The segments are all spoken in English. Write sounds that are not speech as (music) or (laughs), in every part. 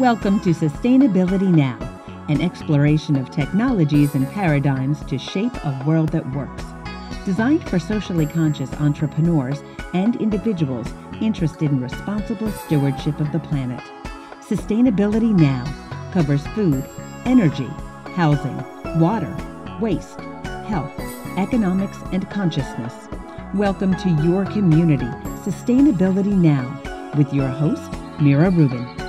Welcome to Sustainability Now, an exploration of technologies and paradigms to shape a world that works. Designed for socially conscious entrepreneurs and individuals interested in responsible stewardship of the planet. Sustainability Now covers food, energy, housing, water, waste, health, economics, and consciousness. Welcome to your community, Sustainability Now, with your host, Mira Rubin.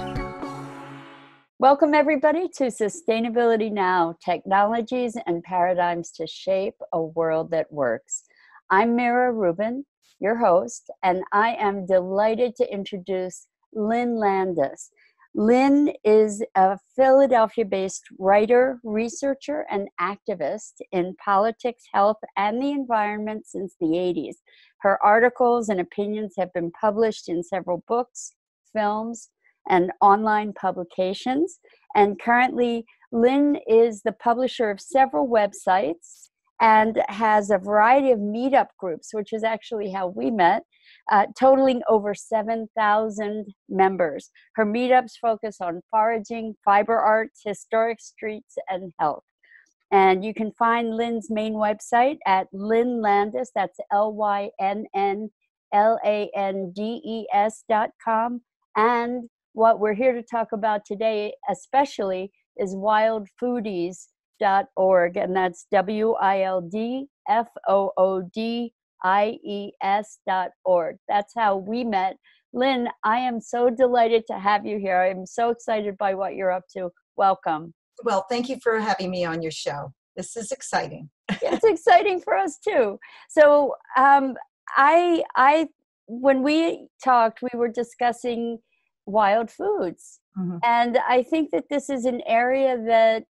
Welcome, everybody, to Sustainability Now Technologies and Paradigms to Shape a World That Works. I'm Mira Rubin, your host, and I am delighted to introduce Lynn Landes. Lynn is a Philadelphia based writer, researcher, and activist in politics, health, and the environment since the 80s. Her articles and opinions have been published in several books, films, and online publications. And currently, Lynn is the publisher of several websites and has a variety of meetup groups, which is actually how we met, uh, totaling over 7,000 members. Her meetups focus on foraging, fiber arts, historic streets, and health. And you can find Lynn's main website at Lynn Landes, that's L Y N N L A N D E S dot com. And what we're here to talk about today, especially, is wildfoodies.org, and that's W I L D F O O D IES.org. That's how we met. Lynn, I am so delighted to have you here. I'm so excited by what you're up to. Welcome. Well, thank you for having me on your show. This is exciting. it's exciting for us too. So, um, I, I, when we talked, we were discussing wild foods, mm-hmm. and I think that this is an area that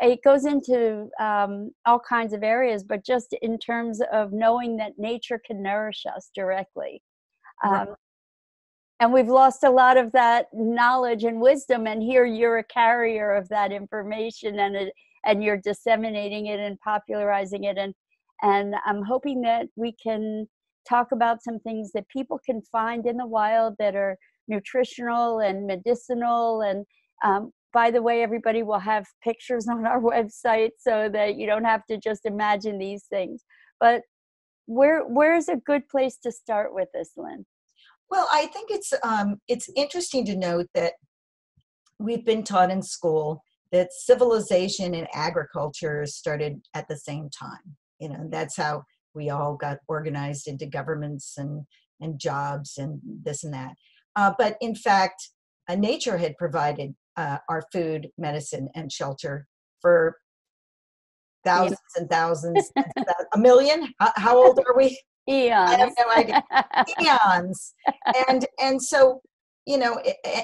it goes into um, all kinds of areas, but just in terms of knowing that nature can nourish us directly. Um, right. And we've lost a lot of that knowledge and wisdom, and here you're a carrier of that information, and it, and you're disseminating it and popularizing it, and and I'm hoping that we can talk about some things that people can find in the wild that are nutritional and medicinal and um, by the way, everybody will have pictures (laughs) on our website so that you don't have to just imagine these things. But where where's a good place to start with this, Lynn? Well, I think it's um, it's interesting to note that we've been taught in school that civilization and agriculture started at the same time. You know, that's how we all got organized into governments and and jobs and this and that. Uh, but in fact, uh, nature had provided uh, our food, medicine, and shelter for thousands yeah. and thousands, (laughs) a million. How, how, old are we? Eons. I have no idea. (laughs) Eons. And and so you know,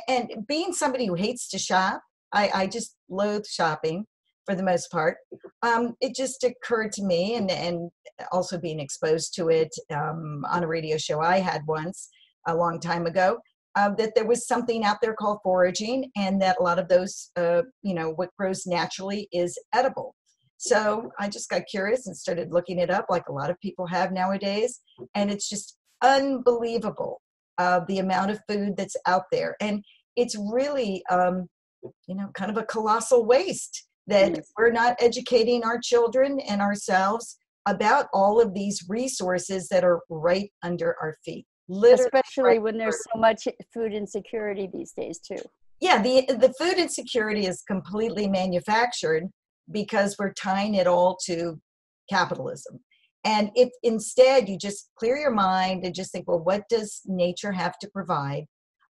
and being somebody who hates to shop, I, I just loathe shopping for the most part. Um, it just occurred to me, and and also being exposed to it um, on a radio show I had once a long time ago uh, that there was something out there called foraging and that a lot of those, uh, you know, what grows naturally is edible. So I just got curious and started looking it up like a lot of people have nowadays. And it's just unbelievable uh, the amount of food that's out there. And it's really, um, you know, kind of a colossal waste that yes. we're not educating our children and ourselves about all of these resources that are right under our feet. Literally especially right when there's so much food insecurity these days too. Yeah the the food insecurity is completely manufactured because we're tying it all to capitalism. And if instead you just clear your mind and just think well what does nature have to provide?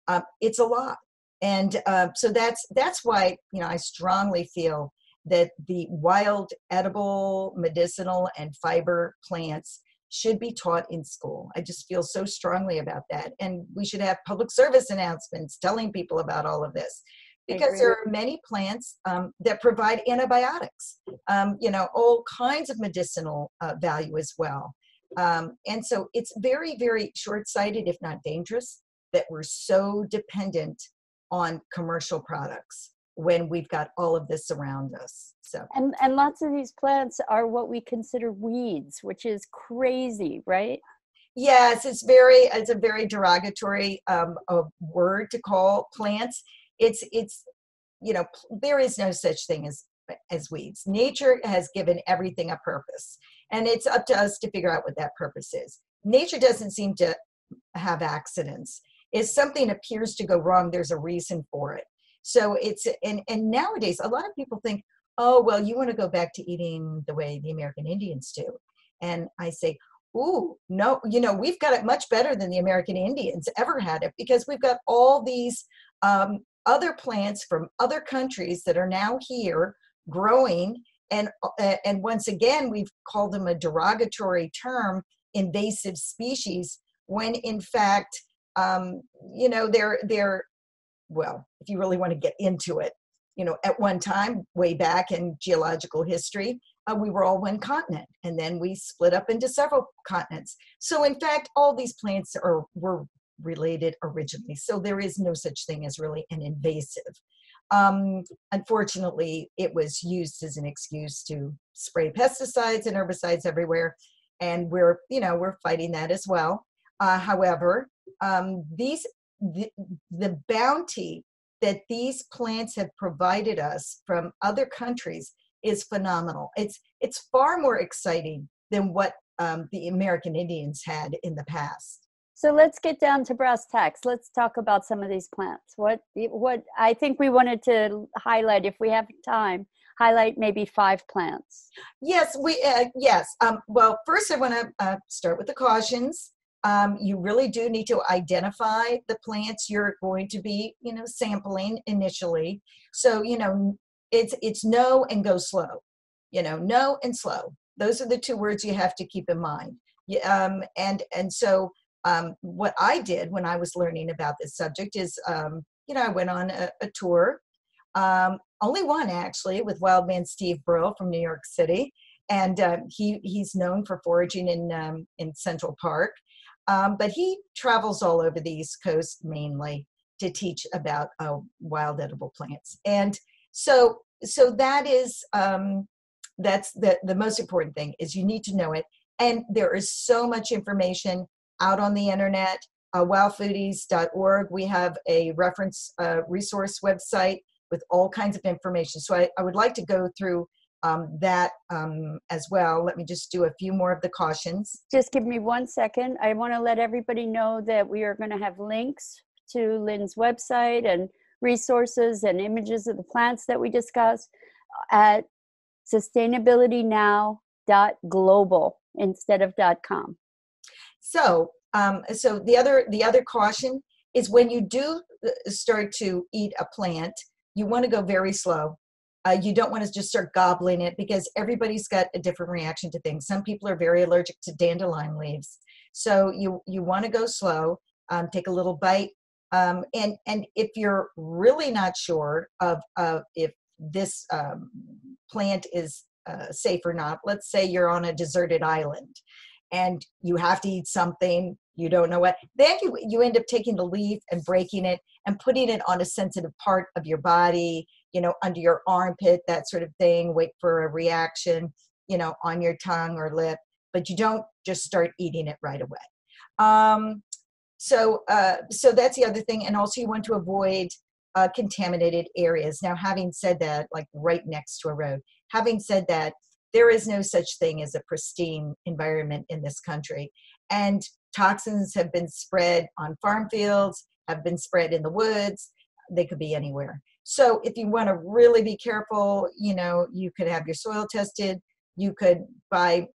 Uh, it's a lot. And uh, so that's that's why you know i strongly feel that the wild edible medicinal and fiber plants should be taught in school. I just feel so strongly about that. And we should have public service announcements telling people about all of this because there are many plants um, that provide antibiotics, um, you know, all kinds of medicinal uh, value as well. Um, and so it's very, very short sighted, if not dangerous, that we're so dependent on commercial products when we've got all of this around us. So and and lots of these plants are what we consider weeds, which is crazy, right? Yes, it's very it's a very derogatory um, a word to call plants. It's it's you know, there is no such thing as as weeds. Nature has given everything a purpose, and it's up to us to figure out what that purpose is. Nature doesn't seem to have accidents. If something appears to go wrong, there's a reason for it. So it's and and nowadays a lot of people think, oh well, you want to go back to eating the way the American Indians do, and I say, ooh, no, you know, we've got it much better than the American Indians ever had it because we've got all these um, other plants from other countries that are now here growing. And, uh, and once again, we've called them a derogatory term, invasive species, when in fact, um, you know, they're, they're, well, if you really want to get into it, you know, at one time, way back in geological history, uh, we were all one continent, and then we split up into several continents. So, in fact, all these plants are were related originally. So there is no such thing as really an invasive. Um, unfortunately, it was used as an excuse to spray pesticides and herbicides everywhere, and we're you know we're fighting that as well. Uh, however, um, these the, the bounty that these plants have provided us from other countries is phenomenal. It's it's far more exciting than what um, the American Indians had in the past. So let's get down to brass tacks. Let's talk about some of these plants. What what I think we wanted to highlight, if we have time, highlight maybe five plants. Yes, we uh, yes. Um, well, first I want to uh, start with the cautions um, you really do need to identify the plants you're going to be you know sampling initially. So you know it's it's know and go slow you know know and slow. Those are the two words you have to keep in mind. Um, and and so um, what i did when i was learning about this subject is um, you know i went on a, a tour um, only one actually with wildman steve brill from new york city. And uh, he he's known for foraging in um, in central park um, but he travels all over the East Coast mainly to teach about uh, wild edible plants. And so, so that is um, that's the the most important thing is you need to know it. And there is so much information out on the internet. Uh, wildfoodies.org. We have a reference uh, resource website with all kinds of information. So I, I would like to go through um, that um, as well. Let me just do a few more of the cautions. Just give me one second. I want to let everybody know that we are going to have links to Lynn's website and resources and images of the plants that we discussed at sustainabilitynow.global instead of .com. So, um, so the other the other caution is when you do uh, start to eat a plant, you want to go very slow uh, you don't want to just start gobbling it because everybody's got a different reaction to things. Some people are very allergic to dandelion leaves, so you you want to go slow. Um, take a little bite, um, and and if you're really not sure of of if this um, plant is uh, safe or not, let's say you're on a deserted island and you have to eat something you don't know what then you you end up taking the leaf and breaking it and putting it on a sensitive part of your body you know, under your armpit, that sort of thing, wait for a reaction, you know, on your tongue or lip, but you don't just start eating it right away. Um, so, uh, so that's the other thing. And also you want to avoid uh, contaminated areas. Now, having said that, like right next to a road, having said that, there is no such thing as a pristine environment in this country. And toxins have been spread on farm fields, have been spread in the woods, they could be anywhere. So if you want to really be careful, you know, you could have your soil tested. You could buy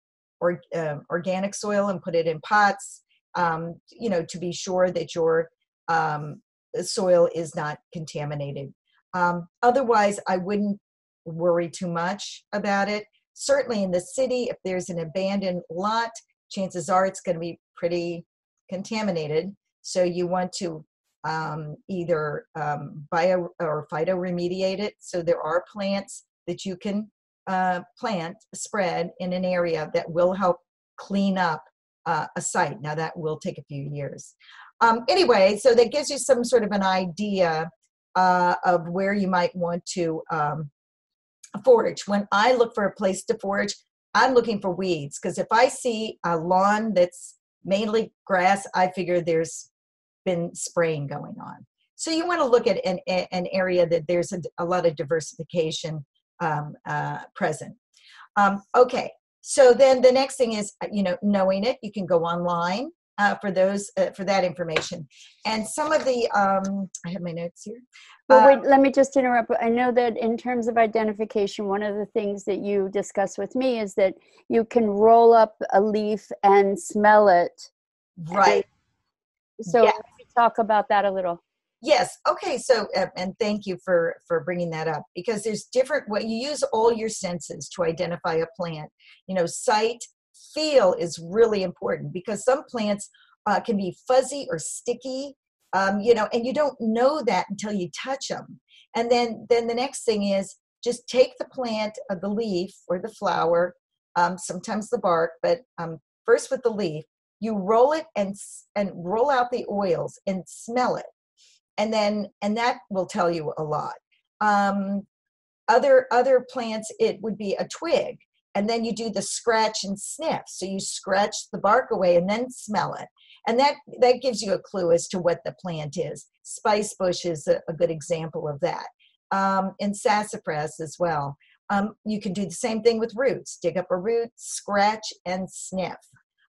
or, uh, organic soil and put it in pots, um, you know, to be sure that your um, soil is not contaminated. Um, otherwise, I wouldn't worry too much about it. Certainly in the city, if there's an abandoned lot, chances are it's going to be pretty contaminated. So you want to um, either um, bio or phytoremediate it. So there are plants that you can uh, plant, spread in an area that will help clean up uh, a site. Now that will take a few years. Um, anyway, so that gives you some sort of an idea uh, of where you might want to um, forage. When I look for a place to forage, I'm looking for weeds because if I see a lawn that's mainly grass, I figure there's been spraying going on. So you want to look at an, an area that there's a, a lot of diversification um, uh, present. Um, okay, so then the next thing is, uh, you know, knowing it, you can go online uh, for those uh, for that information. And some of the um, I have my notes here. Well, wait, let me just interrupt. I know that in terms of identification, one of the things that you discuss with me is that you can roll up a leaf and smell it. Right. So yes. Talk about that a little. Yes. Okay. So, uh, and thank you for for bringing that up because there's different. What you use all your senses to identify a plant. You know, sight, feel is really important because some plants uh, can be fuzzy or sticky um, you know and you don't know that until you touch them and then then the next thing is just take the plant of the leaf or the flower um, sometimes the bark but um, first with the leaf you roll it and and roll out the oils and smell it. And then and that will tell you a lot. Um, other other plants it would be a twig and then you do the scratch and sniff. So you scratch the bark away and then smell it. And that that gives you a clue as to what the plant is. Spice bush is a, a good example of that. Um, and sassafras as well. Um, you can do the same thing with roots. Dig up a root scratch and sniff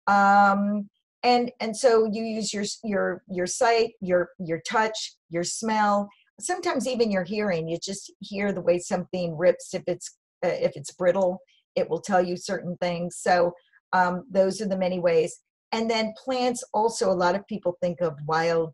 um, and and so you use your your your sight your your touch your smell sometimes even your hearing. You just hear the way something rips if it's uh, if it's brittle it will tell you certain things. So um, those are the many ways. And then plants also a lot of people think of wild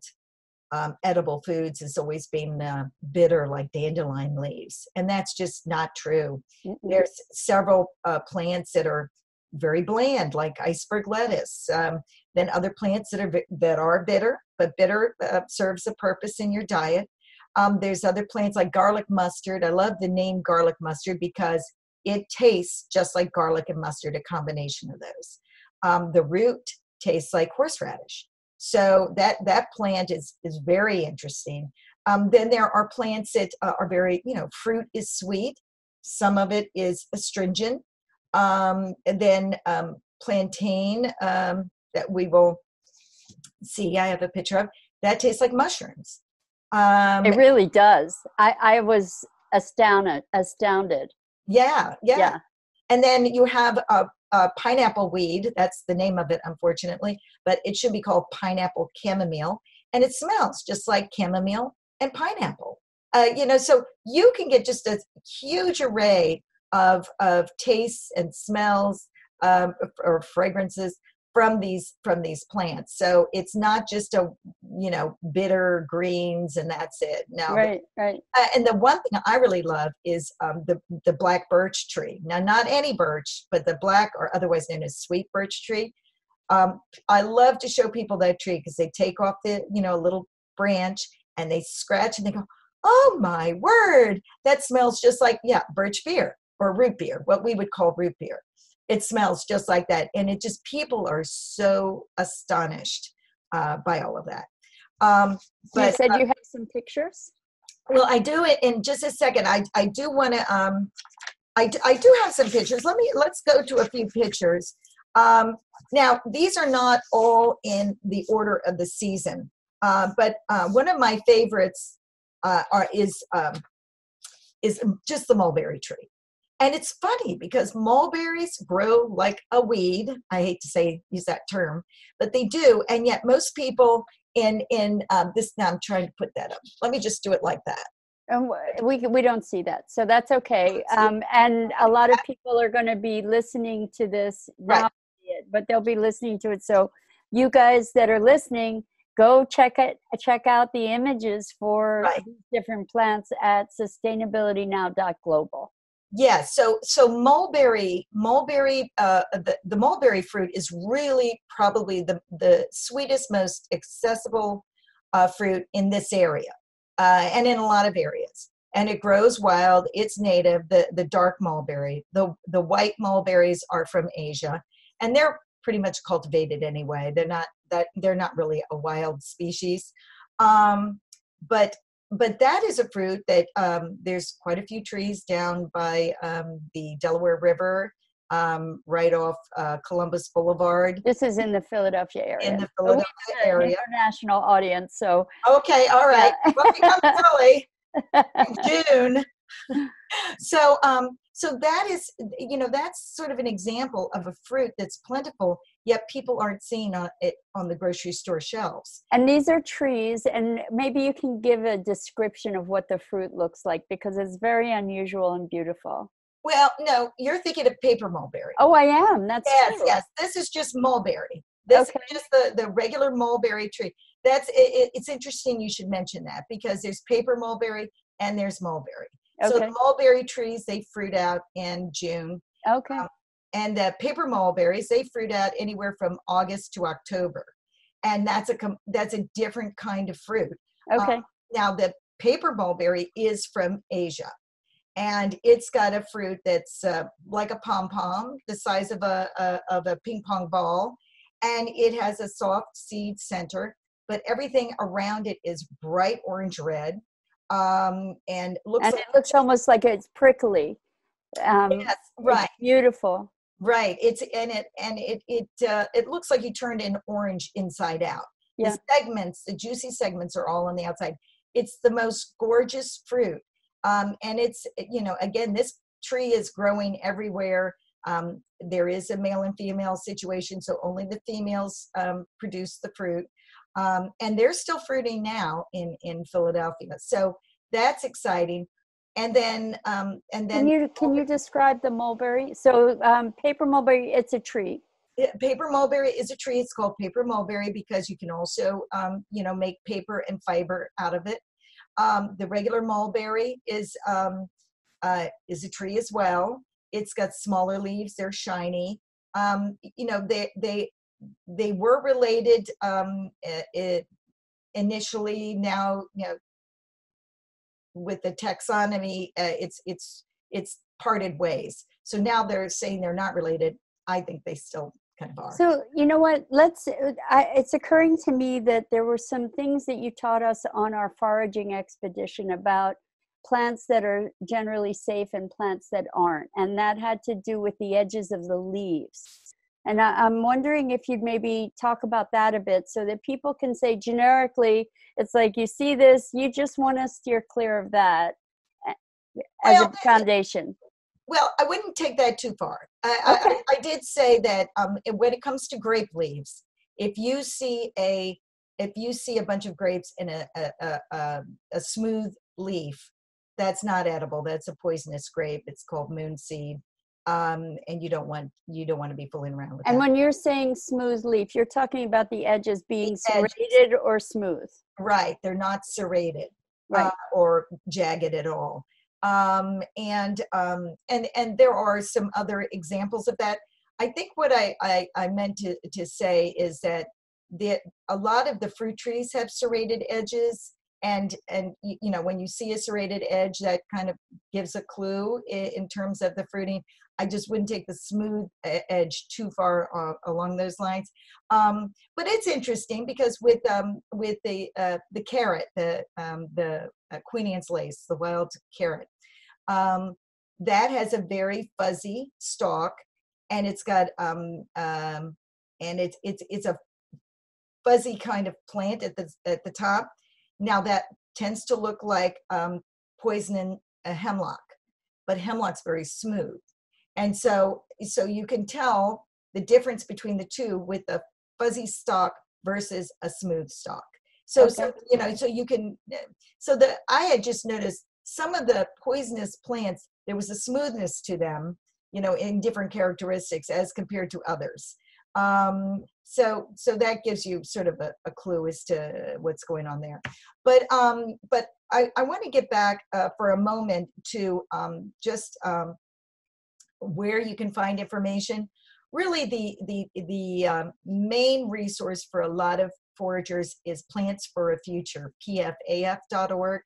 um, edible foods as always being uh, bitter like dandelion leaves and that's just not true. Mm-hmm. there's several uh, plants that are very bland like iceberg lettuce um, then other plants that are that are bitter but bitter uh, serves a purpose in your diet um, there's other plants like garlic mustard i love the name garlic mustard because it tastes just like garlic and mustard a combination of those um, the root tastes like horseradish. So that that plant is is very interesting. Um, then there are plants that uh, are very you know fruit is sweet. Some of it is astringent. Um, and then um, plantain um, that we will see. I have a picture of that tastes like mushrooms. Um, it really does. I, I was astounded. Astounded. Yeah, yeah. yeah. And then you have a, uh, pineapple weed. That's the name of it, unfortunately, but it should be called pineapple chamomile. And it smells just like chamomile and pineapple. Uh, you know, so you can get just a huge array of, of tastes and smells um, or fragrances from these from these plants. So it's not just a you know bitter greens and that's it. No. Right right. Uh, and the one thing i really love is um, the the black birch tree. Now not any birch but the black or otherwise known as sweet birch tree. Um, i love to show people that tree because they take off the you know a little branch and they scratch and they go oh my word that smells just like yeah birch beer or root beer what we would call root beer. It smells just like that and it just people are so astonished uh, by all of that. Um, but you said uh, you have some pictures? Well i do it in just a second. I, I do want to um, I, I do have some pictures. Let me let's go to a few pictures. Um, now these are not all in the order of the season uh, but uh, one of my favorites uh, are is um, is just the mulberry tree and it's funny because mulberries grow like a weed. I hate to say use that term, but they do. And yet most people in in um, this now I'm trying to put that up. Let me just do it like that. And we we don't see that, so that's okay. Um, and a lot of (laughs) people are going to be listening to this right. but they'll be listening to it. So you guys that are listening, go check it check out the images for right. different plants at sustainabilitynow.global yeah so so mulberry mulberry uh, the, the mulberry fruit is really probably the the sweetest most accessible uh, fruit in this area uh, and in a lot of areas. And it grows wild it's native the the dark mulberry the the white mulberries are from asia and they're pretty much cultivated anyway they're not that they're not really a wild species um, but but that is a fruit that um, there's quite a few trees down by um, the Delaware River um, right off uh, Columbus Boulevard. This is in the Philadelphia area. In the Philadelphia have area. International audience. So Okay, all right. Yeah. Well, we come to (laughs) Philly in June. (laughs) So, um, so that is, you know, that's sort of an example of a fruit that's plentiful, yet people aren't seeing on it on the grocery store shelves. and these are trees and maybe you can give a description of what the fruit looks like because it's very unusual and beautiful. Well, no, you're thinking of paper mulberry. Oh, I am. That's yes, true. yes. This is just mulberry. This Okay. is just the, the regular mulberry tree. That's it, it- it's interesting you should mention that because there's paper mulberry and there's mulberry. So the mulberry trees they fruit out in June, Okay. um, and the paper mulberries they fruit out anywhere from August to October, and that's a com- that's a different kind of fruit. Okay. Now the paper mulberry is from Asia, and it's got a fruit that's uh, like a pom pom, the size of a, a of a ping pong ball, and it has a soft seed center, but everything around it is bright orange red, um, and looks and like it looks almost like it's prickly. Um, yes, right, Beautiful. right. It's and it and it it uh, it looks like you turned an orange inside out. Yeah. The segments, the juicy segments, are all on the outside. It's the most gorgeous fruit, um, and it's you know again this tree is growing everywhere. Um, there is a male and female situation, so only the females um, produce the fruit, um, and they're still fruiting now in in Philadelphia. So that's exciting. And then um, and then Can you can you describe the mulberry? So um, paper mulberry, it's a tree. Yeah, paper mulberry is a tree. It's called paper mulberry because you can also, um, you know, make paper and fiber out of it. Um, the regular mulberry is um, uh, is a tree as well. It's got smaller leaves. They're shiny. Um, you know, they they they were related um, eh, initially. Now, you know, with the taxonomy, uh, it's it's it's parted ways. So now they're saying they're not related. I think they still kind of are. So you know what? Let's. uh, I, it's occurring to me that there were some things that you taught us on our foraging expedition about plants that are generally safe and plants that aren't, and that had to do with the edges of the leaves. And I, I'm wondering if you'd maybe talk about that a bit, so that people can say generically, it's like you see this, you just want to steer clear of that as Well, a foundation. Well, I wouldn't take that too far. I, I- Okay. I, I did say that um, when it comes to grape leaves, if you see a if you see a bunch of grapes in a a, a, a, a smooth leaf, that's not edible. That's a poisonous grape. It's called moonseed, um, and you don't want you don't want to be fooling around with And that. when you're saying smooth leaf, you're talking about the edges being edges. serrated or smooth. right, they're not serrated. Right. uh, or jagged at all. Um, and um, and and there are some other examples of that. I think what I I, I meant to, to say is that the a lot of the fruit trees have serrated edges, and and you know when you see a serrated edge, that kind of gives a clue in, terms of the fruiting. I just wouldn't take the smooth edge too far uh, along those lines. Um, but it's interesting because with um, with the uh, the carrot, the um, the uh, Queen Anne's lace, the wild carrot, um, that has a very fuzzy stalk, and it's got um, um, and it's it's it's a fuzzy kind of plant at the at the top. Now that tends to look like um, poison in a hemlock, but hemlock's very smooth, and so so you can tell the difference between the two with the fuzzy stalk versus a smooth stalk. So, so you know, so you can, so the I had just noticed some of the poisonous plants there was a smoothness to them, you know, in different characteristics as compared to others. Um, so, so that gives you sort of a, a clue as to what's going on there. But, um, but I, I want to get back uh, for a moment to um, just um, where you can find information. Really the the the um, main resource for a lot of foragers is plants for a future pfaf.org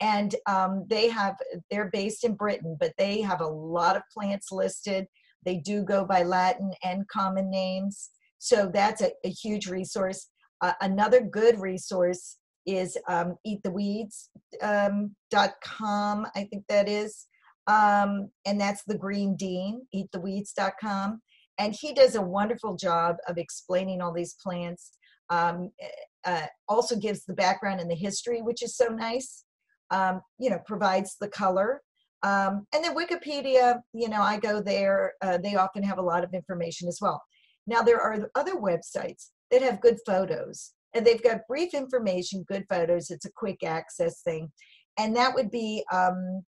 and um, they have they're based in britain but they have a lot of plants listed. They do go by latin and common names so that's a, a huge resource uh, another good resource is um, eattheweeds.com i think that is Um, and that's the Green Dean, eattheweeds.com. And he does a wonderful job of explaining all these plants. Um, uh, also gives the background and the history, which is so nice. Um, you know, provides the color. Um, and then Wikipedia, you know, I go there. Uh, they often have a lot of information as well. Now, there are other websites that have good photos and they've got brief information, good photos. It's a quick access thing. And that would be, um,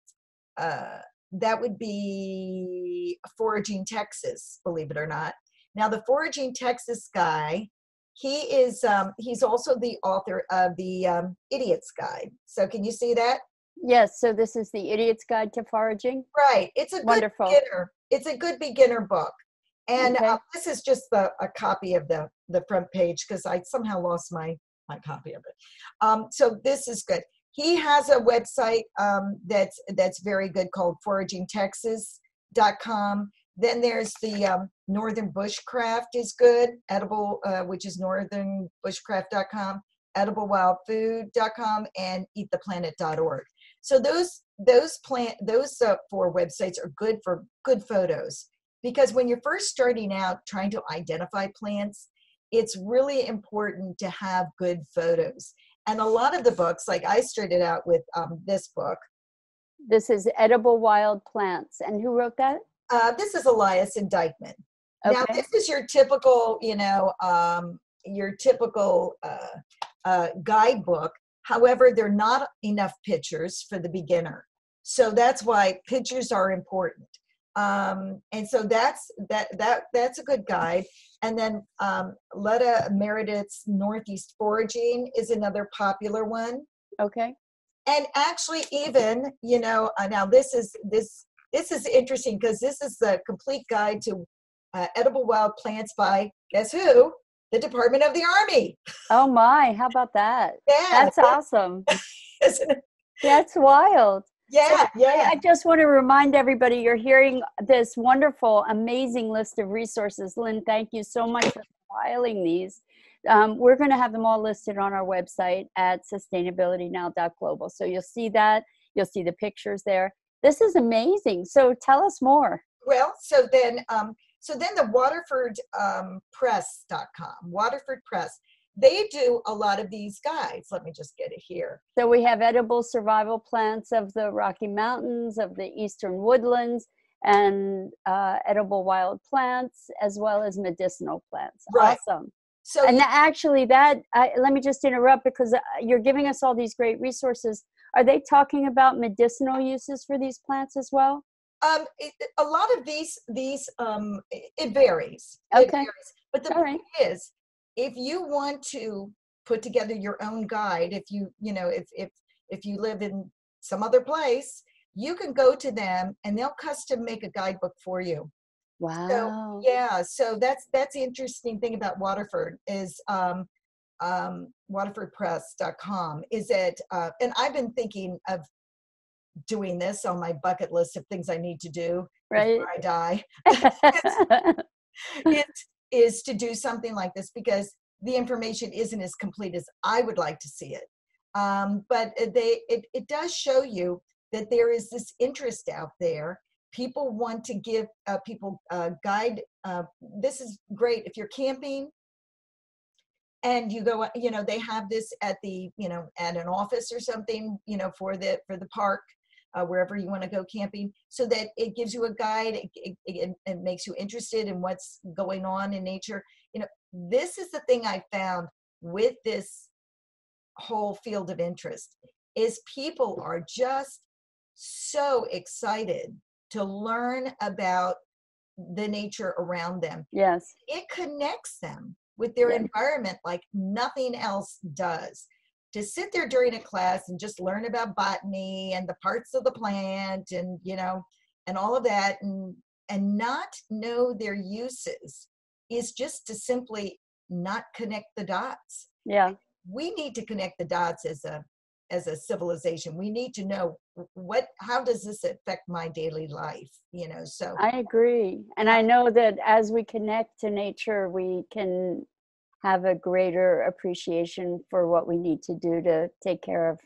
uh, that would be Foraging Texas, believe it or not. Now, the Foraging Texas guy, he is, um, he's also the author of the um, Idiot's Guide. So can you see that? Yes, so this is the Idiot's Guide to Foraging. Right. It's a Wonderful. good beginner. It's a good beginner book. And Okay. uh, this is just the, a copy of the, the front page because I somehow lost my, my copy of it. Um, so this is good. He has a website um, that's, that's very good called foragingtexas.com. Then there's the um, Northern Bushcraft is good, edible, uh, which is northernbushcraft.com, ediblewildfood.com, and eattheplanet.org. So those those plant those uh, four websites are good for good photos because when you're first starting out trying to identify plants, it's really important to have good photos. And a lot of the books, like I started out with um, this book. This is Edible Wild Plants. And who wrote that? Uh, this is Elias and Dykeman. Now, this is your typical, you know, um, your typical uh, uh, guidebook. However, there are not enough pictures for the beginner, so that's why pictures are important. Um, and so that's that that that's a good guide. And then um, Leda Meredith's Northeast Foraging is another popular one Okay. and actually even you know uh, now this is this this is interesting because this is the complete guide to uh, edible wild plants by guess who the department of the army Oh my, how about that? (laughs) yeah That's awesome. (laughs) isn't it? That's wild. Yeah yeah I just want to remind everybody you're hearing this wonderful, amazing list of resources. Lynn, thank you so much for compiling these. Um, we're going to have them all listed on our website at sustainabilitynow.global. So you'll see that, you'll see the pictures there. This is amazing. So tell us more. well so then um so then the waterford um, press.com waterford press they do a lot of these guides let me just get it here So we have edible survival plants of the Rocky Mountains, of the eastern woodlands, and uh, edible wild plants, as well as medicinal plants. Right. Awesome. so and tha- actually that I, let me just interrupt because uh, you're giving us all these great resources are they talking about medicinal uses for these plants as well Um, it, a lot of these these um, it, it varies. It Okay. varies. But the All point is, if you want to put together your own guide, if you you know if if if you live in some other place, you can go to them and they'll custom make a guidebook for you. wow Yeah, so that's that's the interesting thing about Waterford is um, um, WaterfordPress.com is that, uh, and I've been thinking of doing this on my bucket list of things I need to do right before I die. (laughs) it (laughs) is to do something like this because the information isn't as complete as I would like to see it. Um, but they it, it does show you that there is this interest out there. People want to give uh, people uh, guide. Uh, this is great if you're camping and you go. You know they have this at the you know at an office or something. You know for the for the park uh, wherever you want to go camping so that it gives you a guide it, it, it, it makes you interested in what's going on in nature you know this is the thing i found with this whole field of interest is people are just so excited to learn about the nature around them yes it connects them with their Yeah. environment like nothing else does. To sit there during a class and just learn about botany and the parts of the plant and you know and all of that and and not know their uses is just to simply not connect the dots. yeah We need to connect the dots as a as a civilization. We need to know what how does this affect my daily life, you know. So i agree and i know that as we connect to nature we can have a greater appreciation for what we need to do to take care of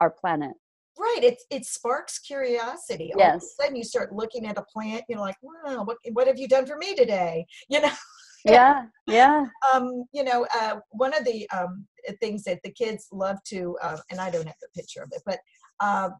our planet. Right it, it sparks curiosity. All of a sudden you start looking at a plant you're like wow what, what have you done for me today? (laughs) You know? Yeah. Yeah. (laughs) um, you know, uh, one of the um, things that the kids love to, uh, and I don't have a picture of it, but uh,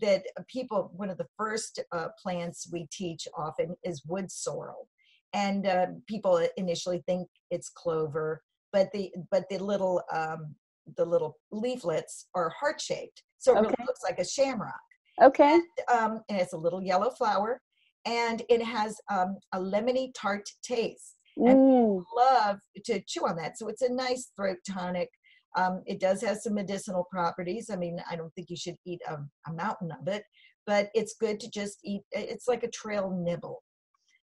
that people, one of the first uh, plants we teach often is wood sorrel, and uh, people initially think it's clover, but the but the little um, the little leaflets are heart shaped, so it really looks like a shamrock. Okay. Um, and it's a little yellow flower, and it has um, a lemony tart taste Mm. love to chew on that. So it's a nice throat tonic. Um, it does have some medicinal properties. I mean, I don't think you should eat a, a mountain of it, but it's good to just eat. It's like a trail nibble.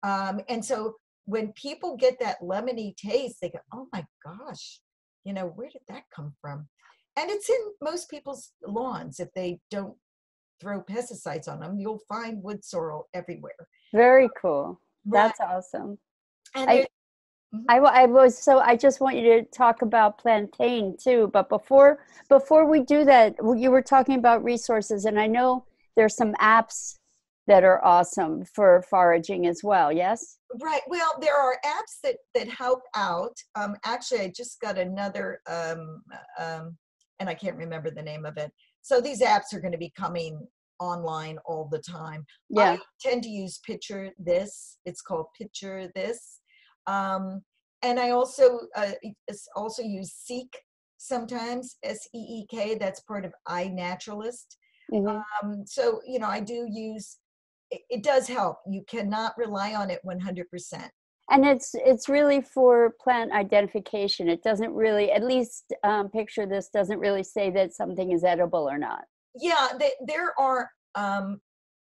Um, and so when people get that lemony taste, they go, "Oh my gosh, you know, where did that come from?" And it's in most people's lawns. If they don't throw pesticides on them, you'll find wood sorrel everywhere. Very um, cool. Right. That's awesome. And I- there's- mm-hmm. I, I was so I just want you to talk about plantain too. But before before we do that, you were talking about resources, and I know there's some apps that are awesome for foraging as well. Yes. Right. Well, there are apps that that help out. Um, actually, I just got another, um, um, and I can't remember the name of it. So these apps are going to be coming online all the time. Yeah. I tend to use Picture This. It's called Picture This, um, and I also uh, also use Seek sometimes. S E E K. That's part of iNaturalist. Mhm. Um, so you know, I do use. It, does help. You cannot rely on it one hundred percent. And it's it's really for plant identification. It doesn't really, at least um, picture this doesn't really say that something is edible or not. Yeah, they, there are. Um,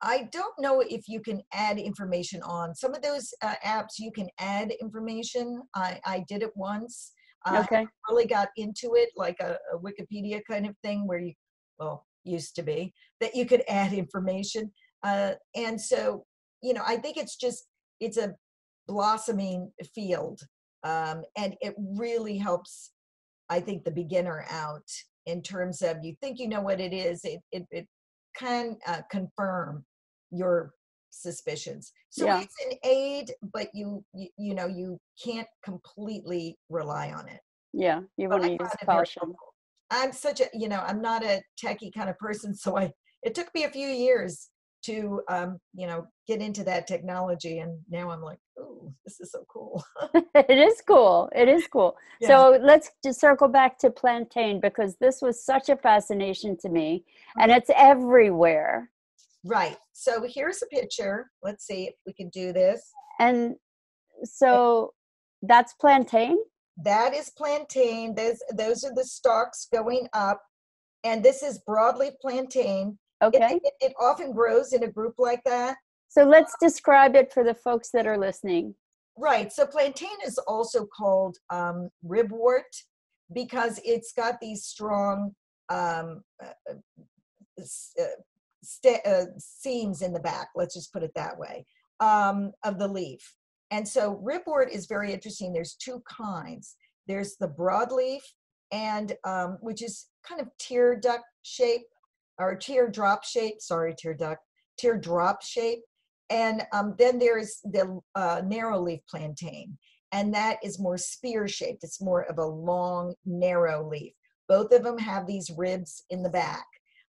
I don't know if you can add information on some of those uh, apps. You can add information. I, I did it once. Uh, Okay. really got into it like a, a Wikipedia kind of thing where you, well, used to be that you could add information. Uh, and so, you know, I think it's just it's a blossoming field, um, and it really helps. I think the beginner out in terms of you think you know what it is. It it, it can uh, confirm your suspicions. So Yeah. it's an aid, but you, you you know you can't completely rely on it. Yeah. You want to use caution. I'm such a you know I'm not a techie kind of person, (laughs) so I it took me a few years to um, you know get into that technology, and now I'm like, oh, (laughs) this is so cool. (laughs) it is cool. It is cool. (laughs) Yeah. So let's just circle back to plantain because this was such a fascination to me and Mm-hmm. it's everywhere. right. So here's a picture. Let's see if we can do this. And so that's plantain? That is plantain. Those those are the stalks going up, and this is broadleaf plantain. It- Okay. It, it often grows in a group like that. So let's describe it for the folks that are listening. Right. So plantain is also called um, ribwort because it's got these strong um, uh, uh, uh, sta- uh, seams in the back. Let's just put it that way um, of the leaf. And so ribwort is very interesting. There's two kinds. There's the broadleaf, and um, which is kind of tear duct shape or teardrop shape. Sorry, tear duct, teardrop shape. And um, then there's the uh, narrow leaf plantain, and that is more spear shaped. It's more of a long, narrow leaf. Both of them have these ribs in the back.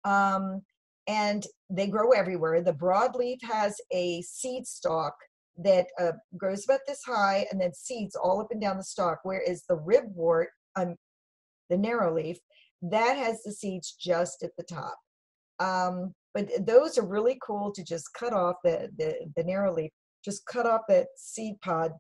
Um, and they grow everywhere. The broadleaf has a seed stalk that uh, grows about this high and then seeds all up and down the stalk, whereas the ribwort, um, the narrow leaf, that has the seeds just at the top. Um, but those are really cool to just cut off the, the, the narrow leaf, just cut off that seed pod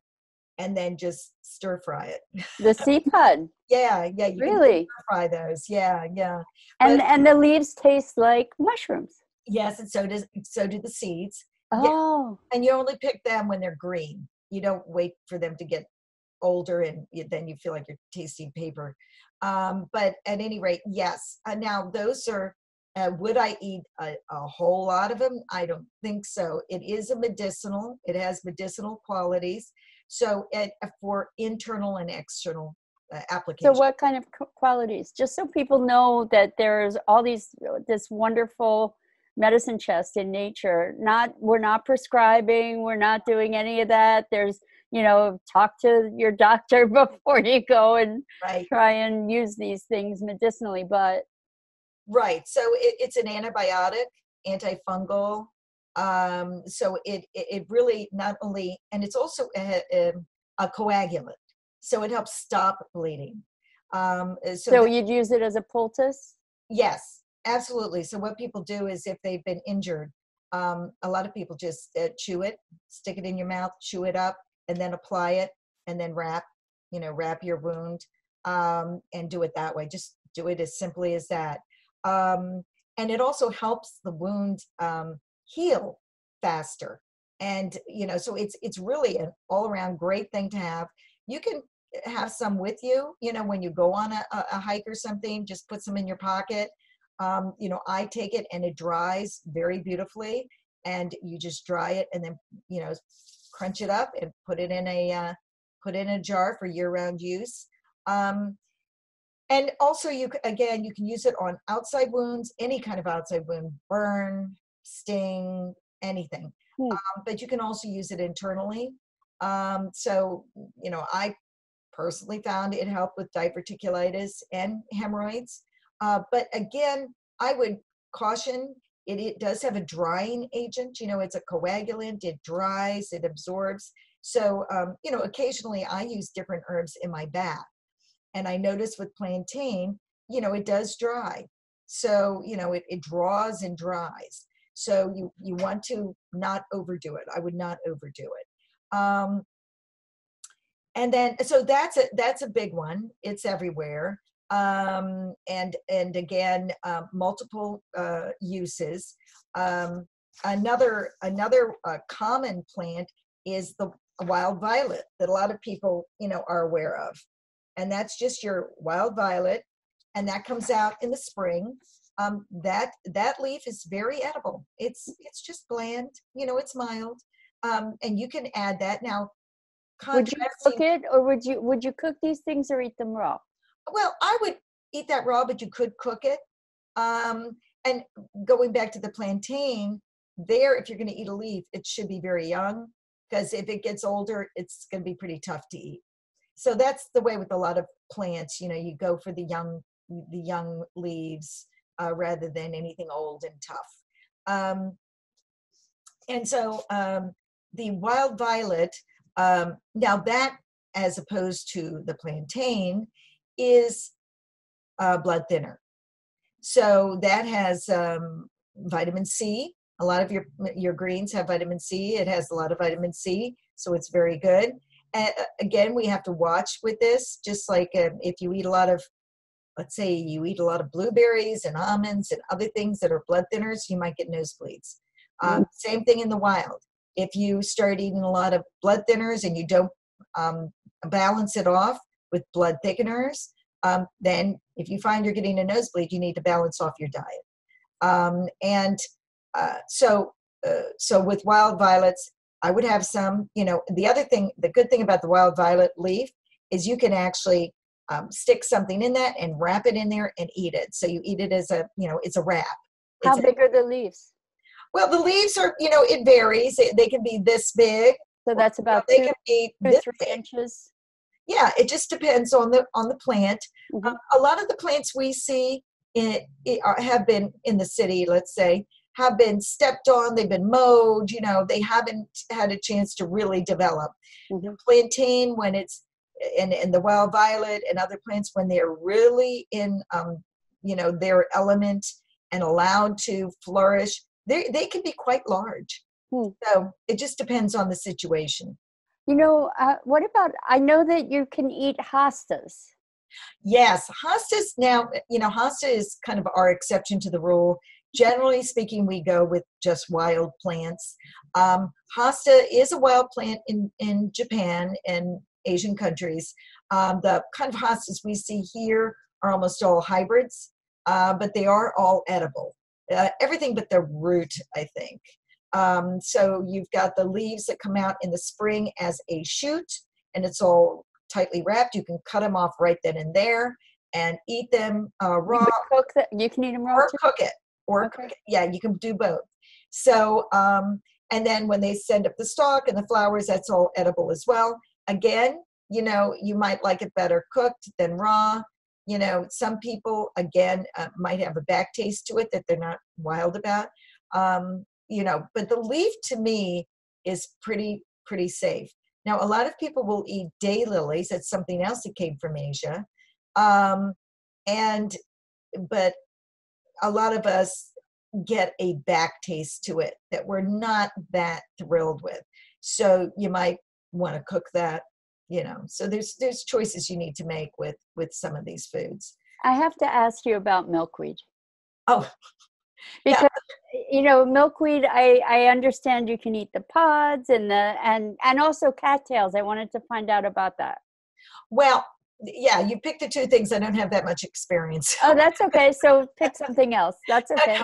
and then just stir fry it. The (laughs) seed pod, Yeah, yeah, you really? stir fry those. Yeah, yeah. And But- and the leaves taste like mushrooms. Yes, and so does so do the seeds. Oh, And you only pick them when they're green. You don't wait for them to get older and you, then you feel like you're tasting paper. Um, but at any rate, yes. Uh, now those are. Uh, would I eat a, a whole lot of them? I don't think so. It is a medicinal. It has medicinal qualities. So it, for internal and external uh, application. So, what kind of qualities? Just so people know that there's all these this wonderful medicine chest in nature. Not we're not prescribing. We're not doing any of that. There's you know talk to your (laughs) doctor (laughs) before you go and right. try and use these things medicinally. But right, so it, it's an antibiotic, antifungal. Um, so it, it, really not only and it's also a, a, a coagulant so it helps stop bleeding. Um, uh, so, so that, you'd use it as a poultice? Yes, absolutely. So what people do is if they've been injured, um, a lot of people just uh, chew it, stick it in your mouth, chew it up, and then apply it, and then wrap, you know, wrap your wound, um, and do it that way. Just do it as simply as that. Um, and it also helps the wound um, heal faster. And you know, so it's it's really an all around great thing to have. You can have some with you you know when you go on a, a hike or something just put some in your pocket um, you know i take it and it dries very beautifully and you just dry it and then you know crunch it up and put it in a uh, put it in a jar for year-round use um, and also you again you can use it on outside wounds any kind of outside wound burn sting anything hmm. um, but you can also use it internally um, so you know i personally found it helped with diverticulitis and hemorrhoids. Uh, but again, I would caution it, it does have a drying agent. You know, it's a coagulant, it dries, it absorbs. So, um, you know, occasionally I use different herbs in my bath. And I notice with plantain, you know, it does dry. So, you know, it, it draws and dries. So you, you want to not overdo it. I would not overdo it. Um, and then so that's a that's a big one it's everywhere um, and and again uh, multiple uh, uses um, another another uh, common plant is the wild violet that a lot of people you know are aware of and that's just your wild violet and that comes out in the spring. Um, that that leaf is very edible. It's it's just bland you know it's mild. Um, and you can add that. Now would you cook it or would you would you cook these things or eat them raw? Well i would eat that raw but you could cook it. Um, and going back to the plantain there if you're going to eat a leaf it should be very young because if it gets older it's going to be pretty tough to eat so that's the way with a lot of plants you know you go for the young the young leaves uh, rather than anything old and tough um, and so um, the wild violet um, now that, as opposed to the plantain, is a blood thinner. So that has um, vitamin C. A lot of your your greens have vitamin C. It has a lot of vitamin C, so it's very good. Again, we have to watch with this. Just like um, if you eat a lot of, let's say you eat a lot of blueberries and almonds and other things that are blood thinners, you might get nosebleeds. Um, mm. Same thing in the wild if you start eating a lot of blood thinners and you don't um, balance it off with blood thickeners, um, then if you find you're getting a nosebleed, you need to balance off your diet. Um, and uh, so, uh, so with wild violets, I would have some. You know, the other thing, the good thing about the wild violet leaf is you can actually um, stick something in that and wrap it in there and eat it. So you eat it as a, you know, it's a wrap. How big are the leaves? Well, the leaves are, you know, it varies. They can be this big. So that's about they two, can be this three big. inches. Yeah, it just depends on the on the plant. Mm-hmm. Um, a lot of the plants we see in, have been in the city, let's say, have been stepped on. They've been mowed. You know, they haven't had a chance to really develop. Mm-hmm. Plantain, when it's and, and the wild violet and other plants when they're really in um, you know their element and allowed to flourish they they can be quite large. Hmm. So it just depends on the situation. You know, uh, what about? I know that you can eat hostas. Yes, hostas. Now, you know, hosta is kind of our exception to the rule. Generally speaking, we go with just wild plants. Um, hosta is a wild plant in in Japan and Asian countries. Um, the kind of hostas we see here are almost all hybrids, uh, but they are all edible uh, everything but the root, I think. Um, so you've got the leaves that come out in the spring as a shoot, and it's all tightly wrapped. You can cut them off right then and there and eat them uh, raw could cook that. You can eat them raw or too. cook it or Okay. yeah you can do both. So um and then when they send up the stalk and the flowers that's all edible as well. Again you know you might like it better cooked than raw. You know some people again uh, might have a back taste to it that they're not wild about. Um you know but the leaf to me is pretty pretty safe. Now a lot of people will eat daylilies. That's something else that came from asia. Um and but a lot of us get a back taste to it that we're not that thrilled with so you might want to cook that you know so there's there's choices you need to make with with some of these foods I have to ask you about milkweed oh Yeah. (laughs) because you know milkweed. I I understand you can eat the pods and the and and also cattails. I wanted to find out about that. well yeah you picked the two things i don't have that much experience Oh, that's okay. So pick something else. That's (laughs) okay.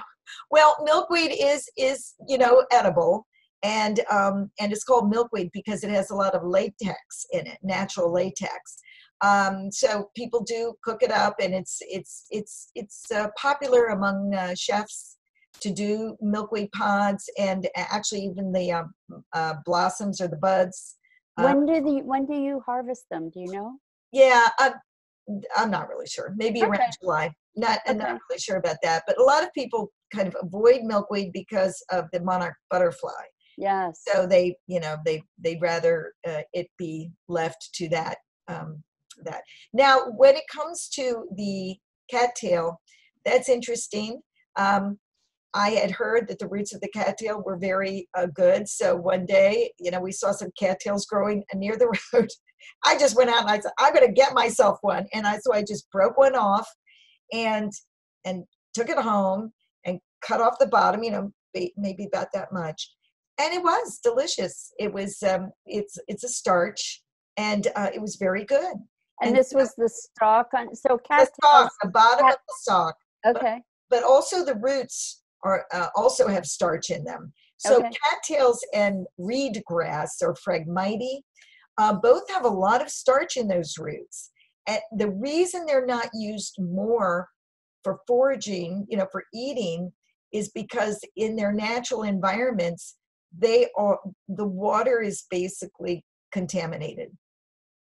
well milkweed is is you know edible and um and it's called milkweed because it has a lot of latex in it natural latex um so people do cook it up and it's it's it's it's uh, popular among uh, chefs to do milkweed pods and actually even the um, uh, blossoms or the buds uh, When do the when do you harvest them? Do you know? Yeah I'm, I'm not really sure maybe around july not i'm not really sure about that but a lot of people kind of avoid milkweed because of the monarch butterfly. Yes. so they you know they they'd rather uh, it be left to that um, that. Now when it comes to the cattail that's interesting um, i had heard that the roots of the cattail were very uh, good so one day you know we saw some cattails growing near the (laughs) road i just went out and i said i'm going to get myself one and i so i just broke one off and and took it home and cut off the bottom you know maybe about that much and it was delicious. It was um, it's it's a starch, and uh, it was very good. and and this was the stalk on. So The stalk, the bottom of cat- the stalk, Okay. but also the roots are uh, also have starch in them. So Okay. cattails and reed grass or phragmite, uh, both have a lot of starch in those roots. And the reason they're not used more for foraging, you know, for eating, is because in their natural environments, they are the water is basically contaminated.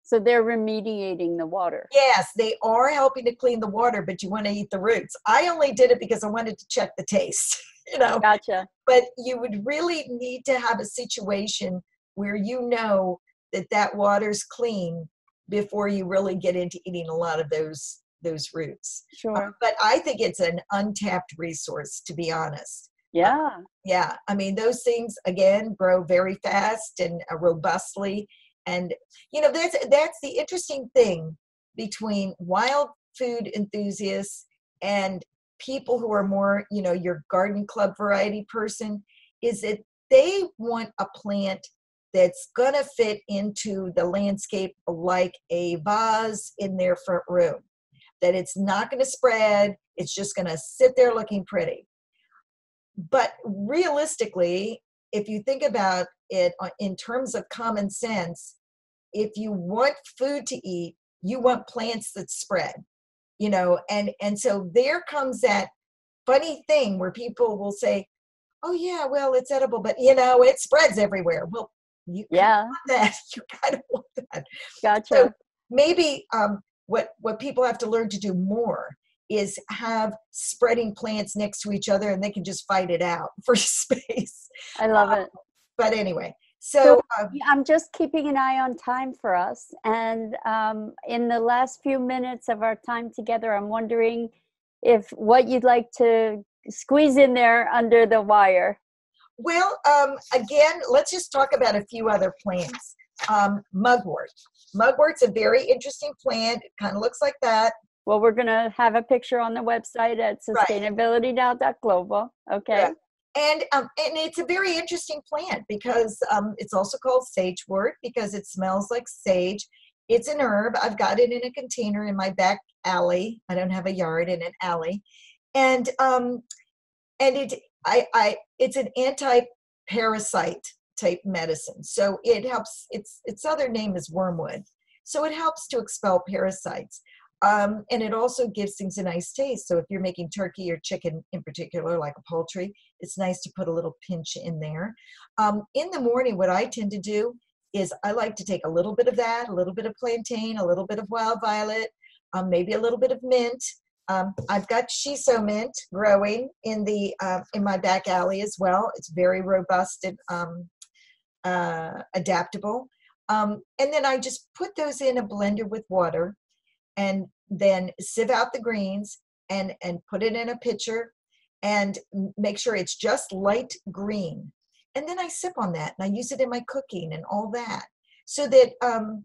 So they're remediating the water. Yes, they are helping to clean the water, but you want to eat the roots. I only did it because I wanted to check the taste, (laughs) you know. Gotcha. But you would really need to have a situation where you know that that water's clean before you really get into eating a lot of those those roots. Uh, Sure. But I think it's an untapped resource, to be honest. Yeah. Yeah, I mean those things again grow very fast and uh, robustly, and you know that's that's the interesting thing between wild food enthusiasts and people who are more you know your garden club variety person is that they want a plant that's gonna fit into the landscape like a vase in their front room. That it's not gonna spread. It's just gonna sit there looking pretty but realistically if you think about it in terms of common sense if you want food to eat you want plants that spread you know and and so there comes that funny thing where people will say oh yeah well it's edible but you know it spreads everywhere well you (laughs) Yeah. want that (laughs) you kind of want that Gotcha. so maybe um, what what people have to learn to do more is have spreading plants next to each other and they can just fight it out (laughs) for space I love it. but anyway so um, Yeah, I'm just keeping an eye on time for us. And um, in the last few minutes of our time together, I'm wondering if what you'd like to squeeze in there under the wire. well um, again let's just talk about a few other plants um, mugwort mugwort's a very interesting plant it kind of looks like that Well, we're going to have a picture on the website at sustainabilitynow.global. Okay. Yeah. and um, and it's a very interesting plant because um, it's also called sagewort because it smells like sage. It's an herb. I've got it in a container in my back alley. I don't have a yard in an alley, and um, and it I I it's an anti-parasite type medicine. So it helps. Its its other name is wormwood. So it helps to expel parasites. Um, and it also gives things a nice taste. So if you're making turkey or chicken in particular, like a poultry, it's nice to put a little pinch in there. Um, in the morning, what I tend to do is I like to take a little bit of that, a little bit of plantain, a little bit of wild violet, um, maybe a little bit of mint. Um, I've got shiso mint growing in the uh, in my back alley as well. It's very robust and um, uh, adaptable. Um, and then I just put those in a blender with water and then sieve out the greens and and put it in a pitcher and make sure it's just light green. And then i sip on that and i use it in my cooking and all that so that um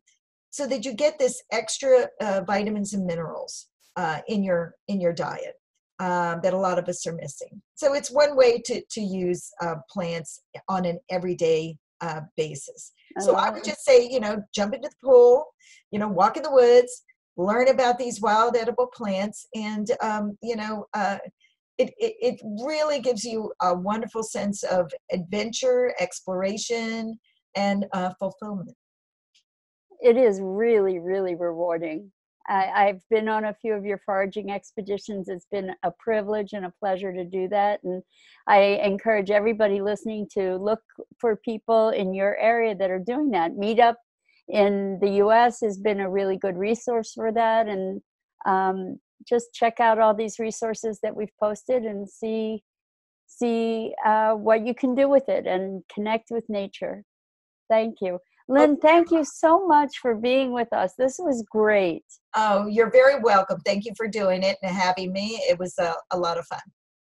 so that you get this extra uh, vitamins and minerals uh, in your in your diet um, that a lot of us are missing. So it's one way to to use uh, plants on an everyday uh, basis. So i would just say you know jump into the pool you know walk in the woods learn about these wild edible plants and um, you know uh, it, it, it really gives you a wonderful sense of adventure exploration and uh, fulfillment. It is really really rewarding. I, i've been on a few of your foraging expeditions. It's been a privilege and a pleasure to do that and i encourage everybody listening to look for people in your area that are doing that. Meet up in the US has been a really good resource for that. And um, just check out all these resources that we've posted and see see uh, what you can do with it and connect with nature. Thank you. Lynn, thank you so much for being with us. This was great. Oh, you're very welcome. Thank you for doing it and having me. It was a, a lot of fun.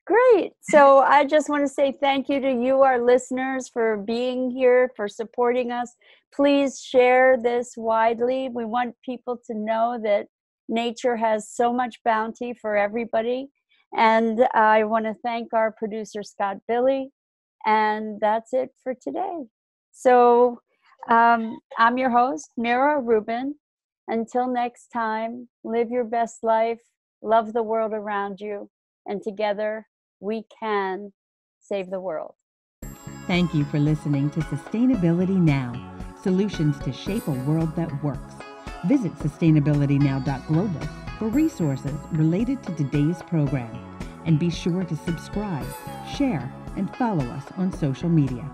Great. So I just want to say thank you to you, our listeners, for being here, for supporting us. Please share this widely. We want people to know that nature has so much bounty for everybody. And I want to thank our producer, Scott Billy. And that's it for today. So um, I'm your host, Mira Rubin. Until next time, live your best life, love the world around you, and together we can save the world. Thank you for listening to Sustainability Now Solutions to Shape a World That Works. Visit sustainabilitynow.global for resources related to today's program. And be sure to subscribe, share, and follow us on social media.